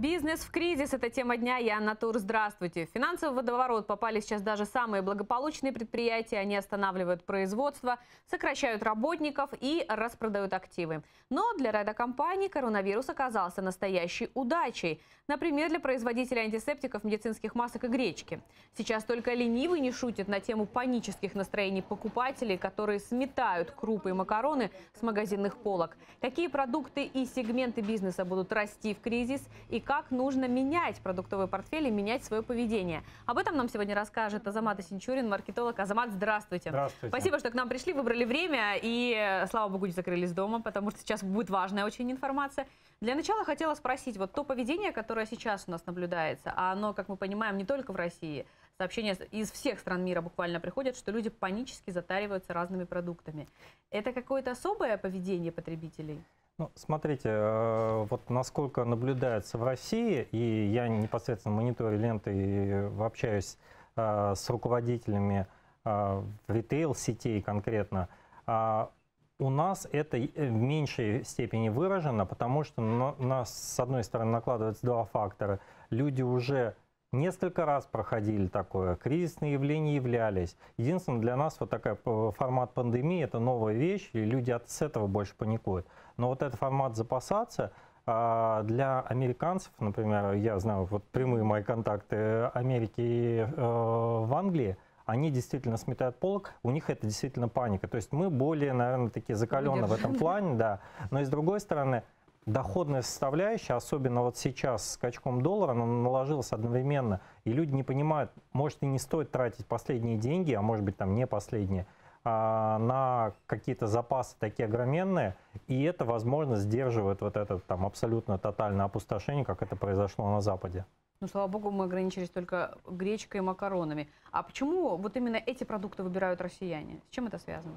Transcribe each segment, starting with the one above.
Бизнес в кризис – это тема дня. Я Анна Тур. Здравствуйте. Финансовый водоворот попали сейчас даже самые благополучные предприятия. Они останавливают производство, сокращают работников и распродают активы. Но для ряда компаний коронавирус оказался настоящей удачей. Например, для производителя антисептиков, медицинских масок и гречки. Сейчас только ленивый не шутит на тему панических настроений покупателей, которые сметают крупы и макароны с магазинных полок. Какие продукты и сегменты бизнеса будут расти в кризис и как нужно менять продуктовый портфель и менять свое поведение. Об этом нам сегодня расскажет Азамат Синчурин, маркетолог. Азамат, здравствуйте. Здравствуйте. Спасибо, что к нам пришли, выбрали время и, слава богу, не закрылись дома, потому что сейчас будет важная очень информация. Для начала хотела спросить, вот то поведение, которое сейчас у нас наблюдается, а оно, как мы понимаем, не только в России, сообщения из всех стран мира буквально приходят, что люди панически затариваются разными продуктами. Это какое-то особое поведение потребителей? Ну, смотрите, э, вот насколько наблюдается в России, и я непосредственно мониторю ленты и общаюсь э, с руководителями э, ритейл-сетей конкретно, а у нас это в меньшей степени выражено, потому что на нас, с одной стороны, накладываются два фактора. Люди уже несколько раз проходили такое, кризисные явления являлись. Единственное, для нас вот такой формат пандемии – это новая вещь, и люди от с этого больше паникуют. Но вот этот формат запасаться а, для американцев, например, я знаю вот прямые мои контакты Америки э, в Англии, они действительно сметают полок, у них это действительно паника. То есть мы более, наверное, такие закалены в этом плане, да. Но и с другой стороны, доходная составляющая, особенно вот сейчас с скачком доллара, она наложилась одновременно, и люди не понимают, может и не стоит тратить последние деньги, а может быть там не последние, а, на какие-то запасы такие огроменные, и это, возможно, сдерживает вот это там абсолютно тотальное опустошение, как это произошло на Западе. Ну, слава богу, мы ограничились только гречкой и макаронами. А почему вот именно эти продукты выбирают россияне? С чем это связано?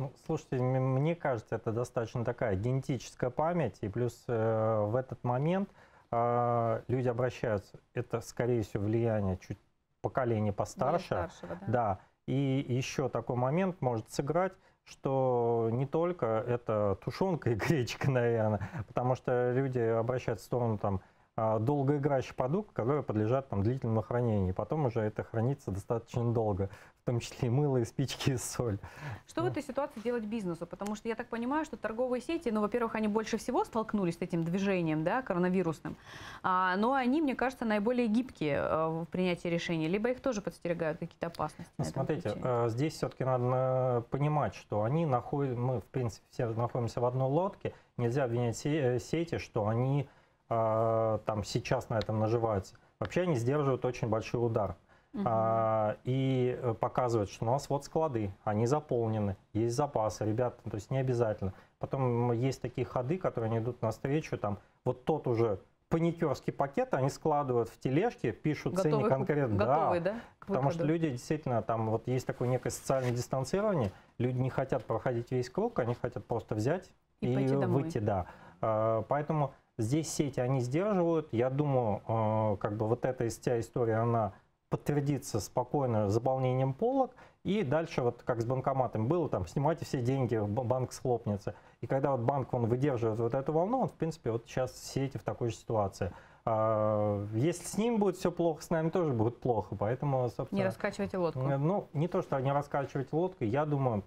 Ну, слушайте, мне кажется, это достаточно такая генетическая память, и плюс э, в этот момент э, люди обращаются, это, скорее всего, влияние чуть поколение постарше. Старшего, да. да. И еще такой момент может сыграть, что не только это тушенка и гречка, наверное, потому что люди обращаются в сторону там долгоиграющий продукт, который подлежат там, длительному хранению. Потом уже это хранится достаточно долго, в том числе и мыло, и спички, и соль. Что в этой ситуации делать бизнесу? Потому что я так понимаю, что торговые сети, ну, во-первых, они больше всего столкнулись с этим движением, да, коронавирусным, а, но они, мне кажется, наиболее гибкие а, в принятии решений, либо их тоже подстерегают какие-то опасности. Ну, смотрите, а, здесь все-таки надо понимать, что они находят, мы, в принципе, все находимся в одной лодке, нельзя обвинять э, сети, что они а, там сейчас на этом наживаются, вообще они сдерживают очень большой удар. Угу. А, и э, показывают, что у нас вот склады, они заполнены, есть запасы, ребята, то есть не обязательно. Потом есть такие ходы, которые они идут навстречу, там вот тот уже паникерский пакет они складывают в тележки, пишут готовый, ценник конкретно. Готовый, да? да потому что люди действительно, там вот есть такое некое социальное дистанцирование, люди не хотят проходить весь круг, они хотят просто взять и, и выйти, да. А, поэтому Здесь сети, они сдерживают. Я думаю, э, как бы вот эта история, она подтвердится спокойно заполнением полок. И дальше, вот как с банкоматом было, там, снимайте все деньги, банк схлопнется. И когда вот банк, он выдерживает вот эту волну, он, в принципе, вот сейчас сети в такой же ситуации. А, если с ним будет все плохо, с нами тоже будет плохо. Поэтому, собственно... Не раскачивайте лодку. Ну, не то, что не раскачивать лодку. Я думаю,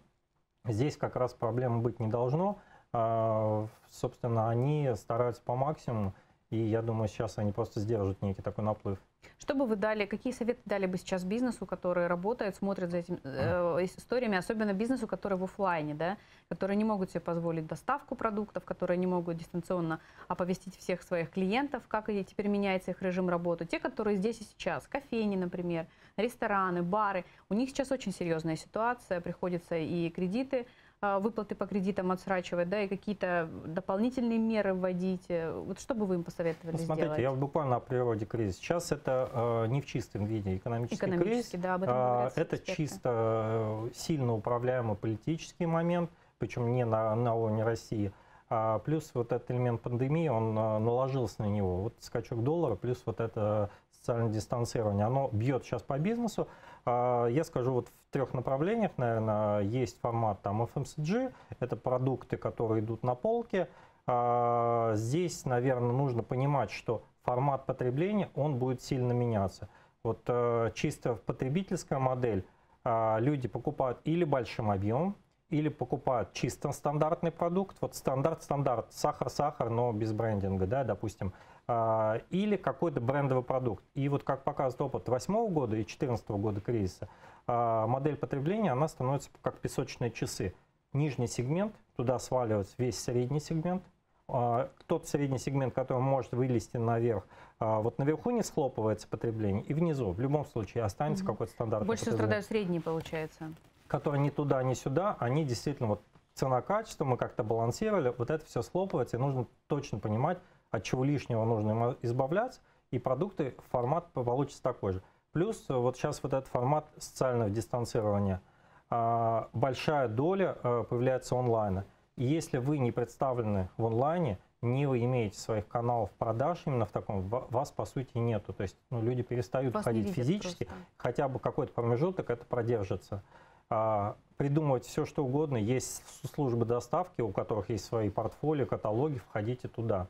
здесь как раз проблем быть не должно. А, собственно, они стараются по максимуму, и я думаю, сейчас они просто сдержат некий такой наплыв. Что бы вы дали, какие советы дали бы сейчас бизнесу, который работает, смотрит за этими э, историями, особенно бизнесу, который в офлайне, да, которые не могут себе позволить доставку продуктов, которые не могут дистанционно оповестить всех своих клиентов, как и теперь меняется их режим работы. Те, которые здесь и сейчас, кофейни, например, рестораны, бары, у них сейчас очень серьезная ситуация, приходится и кредиты выплаты по кредитам отсрачивать, да, и какие-то дополнительные меры вводить. Вот что бы вы им посоветовали ну, смотрите, сделать? я буквально о природе кризиса. Сейчас это э, не в чистом виде экономический, экономический кризис. Да, об этом а, это эксперты. чисто э, сильно управляемый политический момент, причем не на, на уровне России. А плюс вот этот элемент пандемии, он э, наложился на него. Вот скачок доллара, плюс вот это социальное дистанцирование, оно бьет сейчас по бизнесу. А, я скажу вот в трех направлениях, наверное, есть формат там FMCG, это продукты, которые идут на полке. А, здесь, наверное, нужно понимать, что формат потребления, он будет сильно меняться. Вот э, чисто потребительская модель, э, люди покупают или большим объемом, или покупают чисто стандартный продукт, вот стандарт-стандарт, сахар-сахар, но без брендинга, да, допустим, или какой-то брендовый продукт. И вот как показывает опыт 2008 года и 2014 года кризиса, э, модель потребления, она становится как песочные часы. Нижний сегмент, туда сваливается весь средний сегмент, а, тот средний сегмент, который может вылезти наверх, а, вот наверху не схлопывается потребление, и внизу в любом случае останется какой-то стандарт. Больше страдают средние, получается. Которые ни туда, ни сюда, они действительно, вот цена-качество, мы как-то балансировали, вот это все схлопывается, и нужно точно понимать, от чего лишнего нужно избавляться, и продукты, формат получится такой же. Плюс вот сейчас вот этот формат социального дистанцирования, а, большая доля появляется онлайна. И если вы не представлены в онлайне, не вы имеете своих каналов продаж именно в таком, вас по сути нету. То есть ну, люди перестают вас ходить физически, просто. хотя бы какой-то промежуток это продержится. А, придумывать все, что угодно. Есть службы доставки, у которых есть свои портфолио, каталоги, входите туда.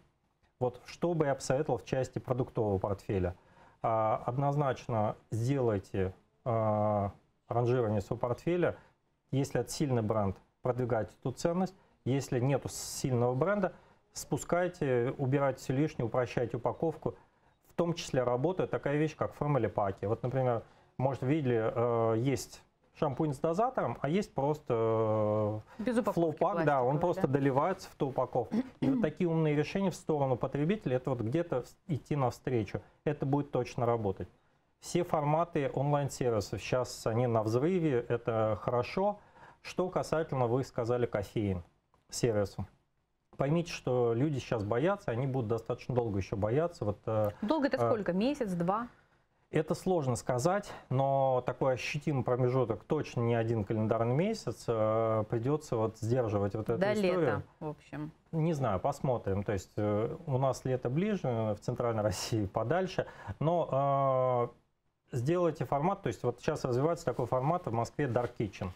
Вот что бы я посоветовал в части продуктового портфеля. А, однозначно сделайте а, ранжирование своего портфеля. Если это сильный бренд, продвигайте эту ценность. Если нет сильного бренда, спускайте, убирайте все лишнее, упрощайте упаковку. В том числе работает такая вещь, как family паки. Вот, например, может, видели, э, есть шампунь с дозатором, а есть просто флоу-пак, да, он просто да? доливается в ту упаковку. И вот такие умные решения в сторону потребителя, это вот где-то идти навстречу. Это будет точно работать. Все форматы онлайн-сервисов сейчас они на взрыве, это хорошо. Что касательно, вы сказали, кофеин сервису. Поймите, что люди сейчас боятся, они будут достаточно долго еще бояться. Вот, э, долго это э, сколько? Месяц, два? Это сложно сказать, но такой ощутимый промежуток, точно не один календарный месяц, э, придется вот сдерживать вот эту До историю. лета, в общем. Не знаю, посмотрим. То есть у нас лето ближе, в Центральной России подальше, но э, сделайте формат, то есть вот сейчас развивается такой формат в Москве Dark Kitchen.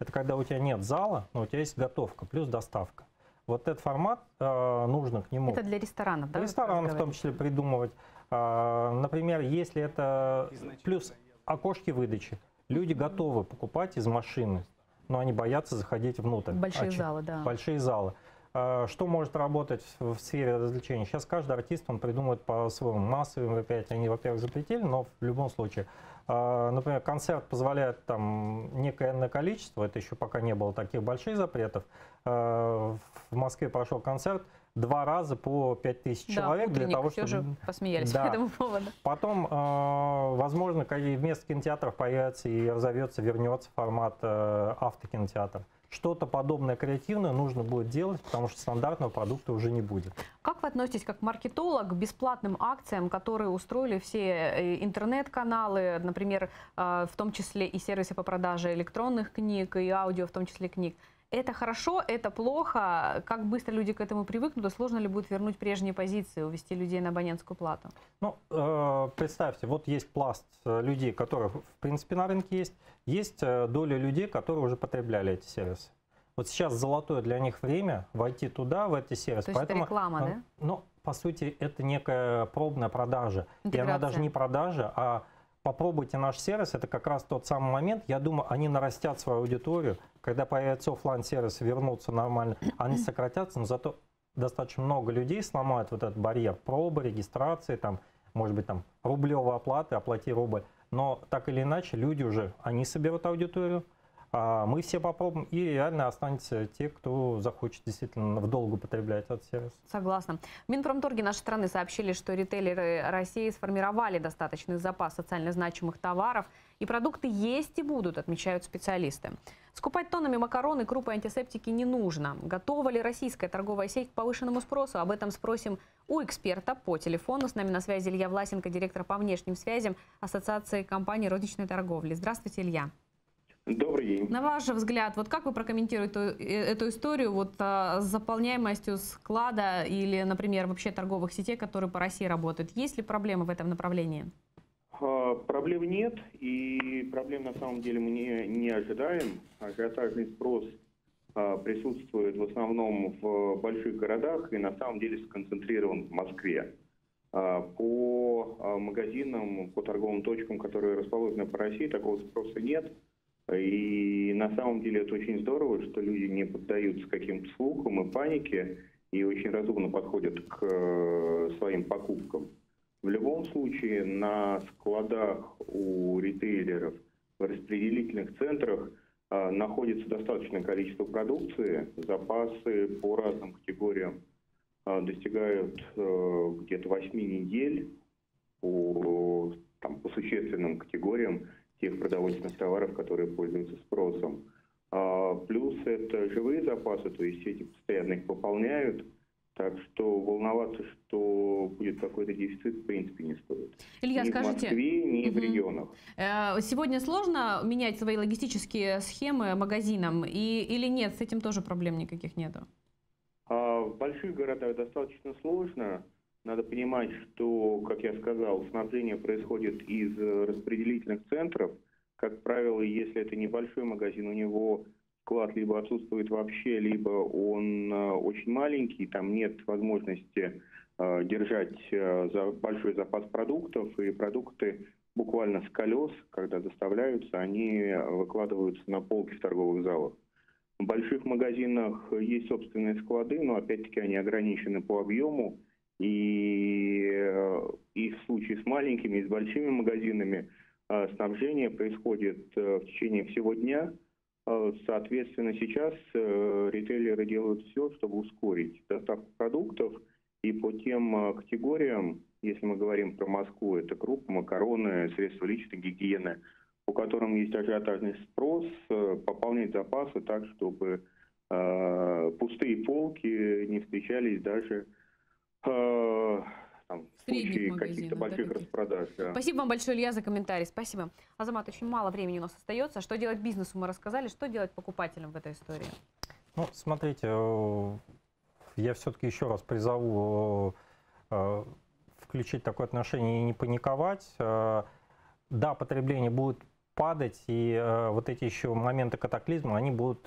Это когда у тебя нет зала, но у тебя есть готовка плюс доставка. Вот этот формат э, нужно к нему. Это для ресторанов, да? Ресторанов в том числе придумывать. Э, например, если это плюс окошки выдачи, люди готовы покупать из машины, но они боятся заходить внутрь. Большие а, залы, да. Большие залы. Э, что может работать в, сфере развлечений? Сейчас каждый артист он придумывает по-своему. Массовые мероприятия они, во-первых, запретили, но в любом случае а, например, концерт позволяет там некое иное количество, это еще пока не было таких больших запретов. А, в Москве прошел концерт, два раза по 5000 да, человек для того, чтобы... Все же посмеялись да. по этому поводу. Потом, э, возможно, вместо кинотеатров появится и разовьется, вернется формат э, автокинотеатр что-то подобное креативное нужно будет делать, потому что стандартного продукта уже не будет. Как вы относитесь как маркетолог к бесплатным акциям, которые устроили все э, интернет-каналы, например, э, в том числе и сервисы по продаже электронных книг и аудио, в том числе книг? Это хорошо, это плохо. Как быстро люди к этому привыкнут, и сложно ли будет вернуть прежние позиции, увести людей на абонентскую плату? Ну, э, представьте, вот есть пласт э, людей, которые, в принципе, на рынке есть. Есть э, доля людей, которые уже потребляли эти сервисы. Вот сейчас золотое для них время войти туда, в эти сервисы. То есть Поэтому, это реклама, да? Ну, по сути, это некая пробная продажа. Интеграция. И она даже не продажа, а попробуйте наш сервис, это как раз тот самый момент, я думаю, они нарастят свою аудиторию, когда появится офлайн сервис вернутся нормально, они сократятся, но зато достаточно много людей сломают вот этот барьер пробы, регистрации, там, может быть, там, рублевой оплаты, оплати рубль. Но так или иначе, люди уже, они соберут аудиторию, а мы все попробуем, и реально останется те, кто захочет действительно в долгу потреблять этот сервис. Согласна. В Минпромторге нашей страны сообщили, что ритейлеры России сформировали достаточный запас социально значимых товаров, и продукты есть и будут, отмечают специалисты. Скупать тоннами макароны, крупы и антисептики не нужно. Готова ли российская торговая сеть к повышенному спросу? Об этом спросим у эксперта по телефону. С нами на связи Илья Власенко, директор по внешним связям Ассоциации компаний розничной торговли. Здравствуйте, Илья. Добрый день. На ваш взгляд, вот как вы прокомментируете эту, э, эту историю вот, а, с заполняемостью склада или, например, вообще торговых сетей, которые по России работают? Есть ли проблемы в этом направлении? Проблем нет, и проблем на самом деле мы не, не ожидаем. Ажиотажный спрос а, присутствует в основном в больших городах и на самом деле сконцентрирован в Москве. А, по а, магазинам, по торговым точкам, которые расположены по России, такого спроса нет. И на самом деле это очень здорово, что люди не поддаются каким-то слухам и панике и очень разумно подходят к э, своим покупкам. В любом случае на складах у ритейлеров, в распределительных центрах а, находится достаточное количество продукции, запасы по разным категориям а, достигают э, где-то 8 недель по, там, по существенным категориям тех продовольственных товаров, которые пользуются спросом. А, плюс это живые запасы, то есть эти постоянно их пополняют. Так что волноваться, что будет какой-то дефицит, в принципе, не стоит. Илья, ни скажите, в Москве, ни угу. в регионах. Э, сегодня сложно менять свои логистические схемы магазинам и, или нет? С этим тоже проблем никаких нету? А в больших городах достаточно сложно. Надо понимать, что, как я сказал, снабжение происходит из распределительных центров. Как правило, если это небольшой магазин, у него склад либо отсутствует вообще, либо он э, очень маленький, там нет возможности э, держать э, большой запас продуктов, и продукты буквально с колес, когда доставляются, они выкладываются на полки в торговых залах. В больших магазинах есть собственные склады, но опять-таки они ограничены по объему. И, и в случае с маленькими и с большими магазинами снабжение происходит в течение всего дня – соответственно, сейчас э, ритейлеры делают все, чтобы ускорить доставку продуктов. И по тем э, категориям, если мы говорим про Москву, это крупы, макароны, средства личной гигиены, по которым есть ажиотажный спрос, пополнять запасы так, чтобы пустые полки не встречались даже там, в случае каких-то больших да, распродаж. Да. Спасибо вам большое, Илья, за комментарий. Спасибо. Азамат, очень мало времени у нас остается. Что делать бизнесу мы рассказали. Что делать покупателям в этой истории? Ну, смотрите, э, я все-таки еще раз призову э, включить такое отношение и не паниковать. Э, да, потребление будет падать, и вот эти еще моменты катаклизма, они будут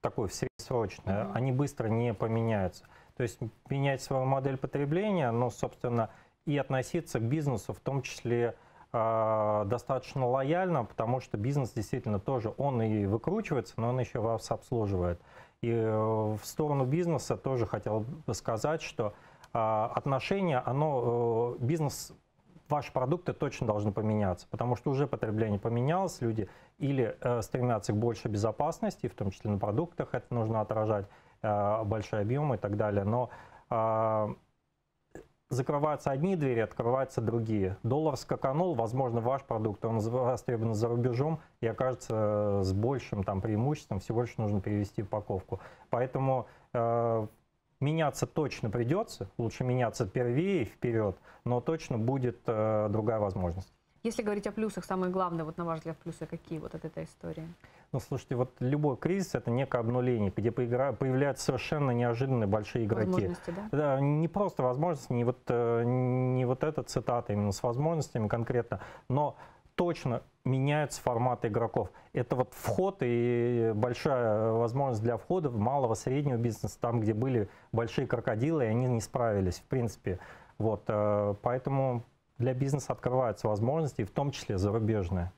такое среднесрочное, mm-hmm. они быстро не поменяются. То есть менять свою модель потребления, но, собственно, и относиться к бизнесу в том числе э, достаточно лояльно, потому что бизнес действительно тоже, он и выкручивается, но он еще вас обслуживает. И э, в сторону бизнеса тоже хотел бы сказать, что э, отношение, оно, э, бизнес ваши продукты точно должны поменяться, потому что уже потребление поменялось, люди или э, стремятся к большей безопасности, в том числе на продуктах это нужно отражать, большие объемы и так далее. Но э, закрываются одни двери, открываются другие. Доллар скаканул, возможно, ваш продукт, он востребован за рубежом и окажется с большим там, преимуществом, всего лишь нужно перевести упаковку. Поэтому э, меняться точно придется, лучше меняться первее вперед, но точно будет э, другая возможность. Если говорить о плюсах, самое главное, вот на ваш взгляд, плюсы какие вот от этой истории? Ну, слушайте, вот любой кризис – это некое обнуление, где появляются совершенно неожиданные большие игроки. Возможности, да? Да, не просто возможности, не вот, э, не вот эта цитата именно с возможностями конкретно, но точно меняются форматы игроков. Это вот вход и большая возможность для входа в малого среднего бизнеса, там, где были большие крокодилы, и они не справились, в принципе. Вот, э, поэтому для бизнеса открываются возможности, в том числе зарубежные.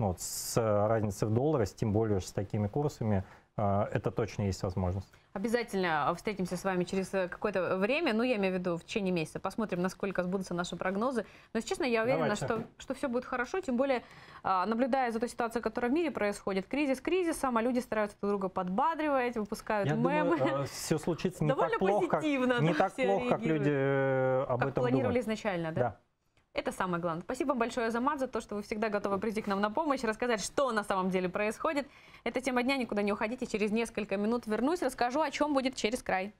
Ну, вот, с разницей в долларе, тем более с такими курсами, э, это точно есть возможность. Обязательно встретимся с вами через какое-то время, ну, я имею в виду в течение месяца, посмотрим, насколько сбудутся наши прогнозы. Но, если честно, я уверена, что, что все будет хорошо, тем более, а, наблюдая за той ситуацией, которая в мире происходит, кризис кризисом, а люди стараются друг друга подбадривать, выпускают я мемы. Думаю, все случится не так плохо, не так плохо, как люди э, об как этом планировали думают. изначально, да? Да. Это самое главное. Спасибо большое, Азамат, за то, что вы всегда готовы прийти к нам на помощь, рассказать, что на самом деле происходит. Это тема дня, никуда не уходите. Через несколько минут вернусь, расскажу, о чем будет через край.